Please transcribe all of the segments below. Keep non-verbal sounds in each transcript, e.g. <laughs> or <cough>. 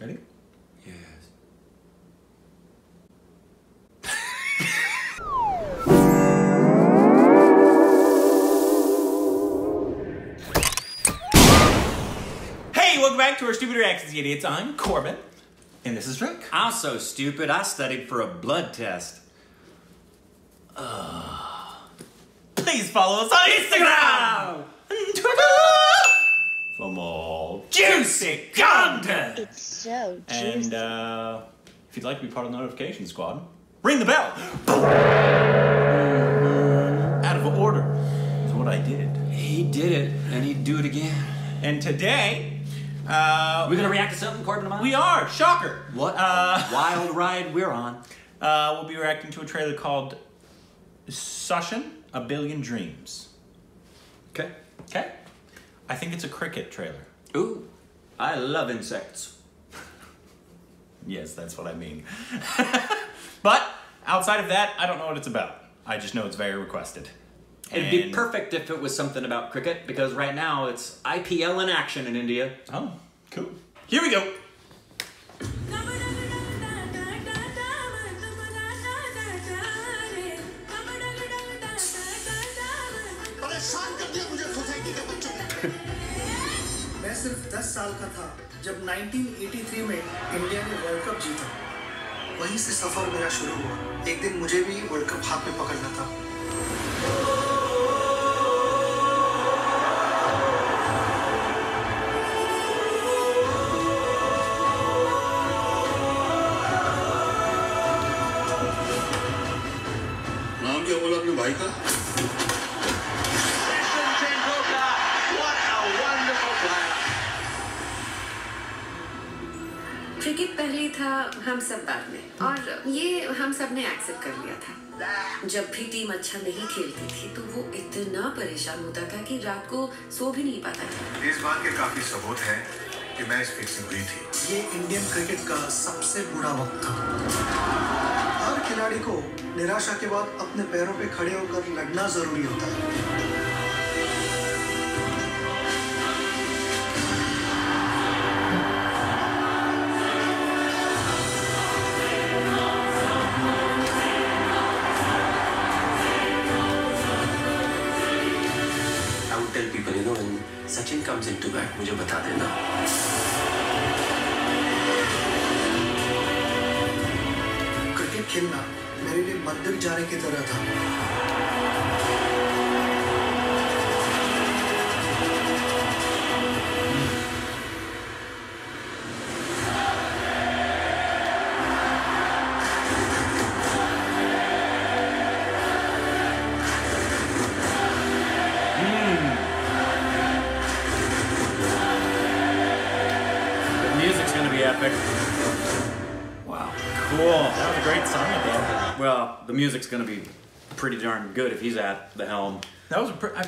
Ready? Yes. Hey, welcome back to our Stupid Reactions, idiots. I'm Korbin, and this is Drake. I'm so stupid, I studied for a blood test. Please follow us on Instagram juicy content. It's so juicy. And uh, if you'd like to be part of the notification squad, ring the bell. Out of order is what I did. He did it, and he'd do it again. And today, uh, We're gonna react to something, Korbin and I? we are shocker. What Uh, a wild ride we're on. <laughs> uh, we'll be reacting to a trailer called Sachin: A Billion Dreams. Okay. Okay. I think it's a cricket trailer. Ooh, I love insects. <laughs> Yes, that's what I mean. <laughs> but outside of that, I don't know what it's about. I just know it's very requested. It'd be perfect if it was something about cricket, because right now it's IPL in action in India. Oh, cool. Here we go. साल का था जब 1983 में India ने world cup जीता। वहीं से सफ़र मेरा शुरू हुआ। एक दिन मुझे भी वर्ल्ड कप हाथ में पकड़ना था। था हम सब बाद में। और ये हम सबने एक्सेप्ट कर लिया था। जब भी टीम अच्छा नहीं खेलती थी तो वो इतना परेशान होता था कि रात को सो भी नहीं पाता था। इस बात के काफ़ी सबूत हैं कि मैच फिक्सिंग हुई थी। ये इंडियन क्रिकेट का सबसे बुरा वक्त था। हर खिलाड़ी को निराशा के बाद अपने पैरों पे खड़े होकर लड़ना ज़रूरी होता है। When comes in to bat मुझे बता देना। क्रिकेट खेलना मेरे लिए मंदिर जाने की तरह था। Epic. Wow. Cool. That was a great song at the end. Well, the music's gonna be pretty darn good if he's at the helm. That was a. Pr- I,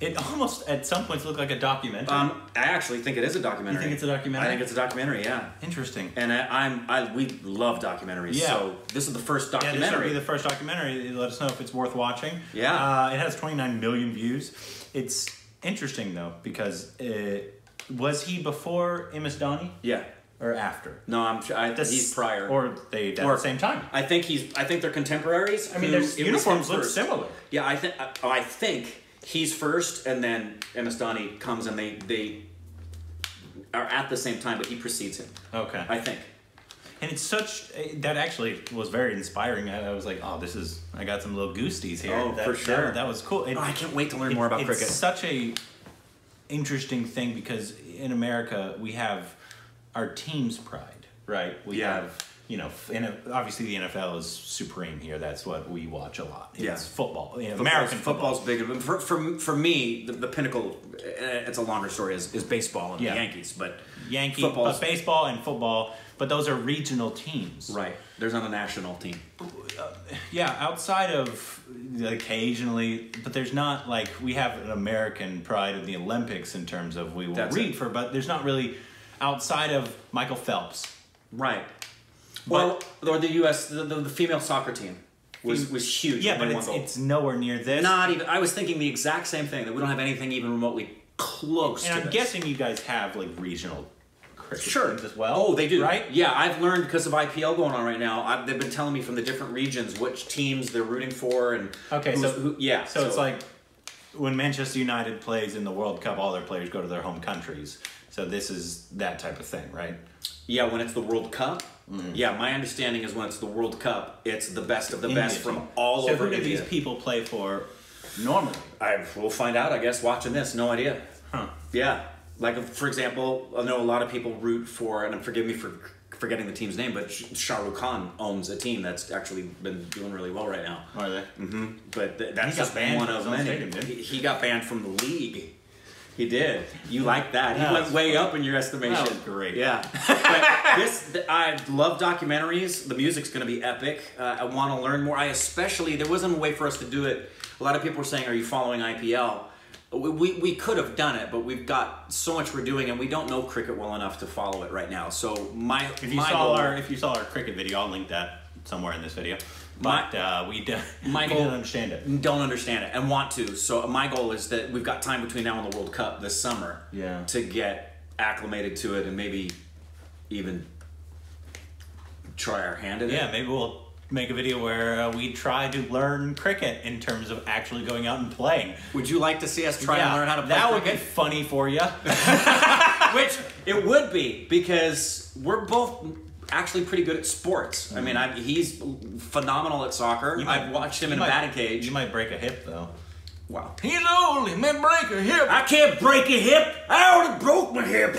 it almost at some points looked like a documentary. Um, I actually think it is a documentary. You think it's a documentary? I think it's a documentary. Yeah. Interesting. And I, I'm I we love documentaries. Yeah. So this is the first documentary. Yeah, this will be the first documentary. Let us know if it's worth watching. Yeah. Uh, it has 29 million views. It's interesting though because it, was he before MS Dhoni yeah. Or after? No, I'm sure I, This- he's prior. or they at Or- the same time. I think he's. I think they're contemporaries. I mean, who- their it was him uniforms look first. similar. Yeah, I think. I, uh, oh, I think he's first, and then MS Dhoni comes, and they they are at the same time, but he precedes him. Okay. I think. And it's such uh, that actually was very inspiring. I, I was like, oh, this is. I got some little goosties here. Oh, that, for that- sure. That, was cool. It- Oh, I can't wait to learn it- more about cricket. it's cricket. such a interesting thing because in America we have our team's pride, right? We Yeah. have you know, and obviously the NFL is supreme here. That's what we watch a lot. It's Yeah. football, you know, American football. football's big. For, for, for me, the, the pinnacle, uh, it's a longer story, is, is baseball and Yeah. the Yankees. But Yankee, but baseball and football, but those are regional teams. right, there's not a national team. Yeah, outside of occasionally, but there's not like we have an American pride of the Olympics in terms of we will That's read it. for, but there's not really outside of Michael Phelps. Right. Well, or the U.S. The, the, the female soccer team was was huge. Yeah, but it's, it's nowhere near this. not even. I was thinking the exact same thing that we don't have anything even remotely close and to I'm this. guessing you guys have like regional cricket Sure. teams as well. Oh, they do. right? Yeah, I've learned because of IPL going on right now. I've, they've been telling me from the different regions which teams they're rooting for and Okay, so who, yeah. so, it's like when Manchester United plays in the World Cup, all their players go to their home countries. So this is that type of thing, right? yeah, when it's the World Cup. Mm. Yeah, my understanding is when it's the World Cup, it's the best of the India best team. from all so over who do India. these people play for normally? I will find out, I guess, watching this. No idea. Huh. Yeah. Like, for example, I know a lot of people root for, and forgive me for forgetting the team's name, but Sh- Shah Rukh Khan owns a team that's actually been doing really well right now. Are they? hmm But th- that's just one of many. stadium, he, he? got banned from the league. He did. You like that? He That went way funny. up in your estimation. That was great. Yeah. but <laughs> this, th- I love documentaries. The music's going to be epic. Uh, I want to learn more. I especially there wasn't a way for us to do it. A lot of people were saying, "Are you following IPL?" We, we, we could have done it, but we've got so much we're doing, and we don't know cricket well enough to follow it right now. So my If you my saw goal- our if you saw our cricket video, I'll link that somewhere in this video. My- But uh, we, d- My we goal- didn't understand it. don't understand it and want to. So my goal is that we've got time between now and the World Cup this summer Yeah. to get acclimated to it and maybe even try our hand at Yeah, it. Yeah, maybe we'll make a video where uh, we try to learn cricket in terms of actually going out and playing. Would you like to see us try yeah, and learn how to play that would be funny for you. <laughs> <laughs> Which it would be because we're both actually pretty good at sports. I mean, I, he's phenomenal at soccer. I've watched him in a batting cage. You might break a hip though. wow. He's only may break a hip. I can't break a hip. I already broke my hip.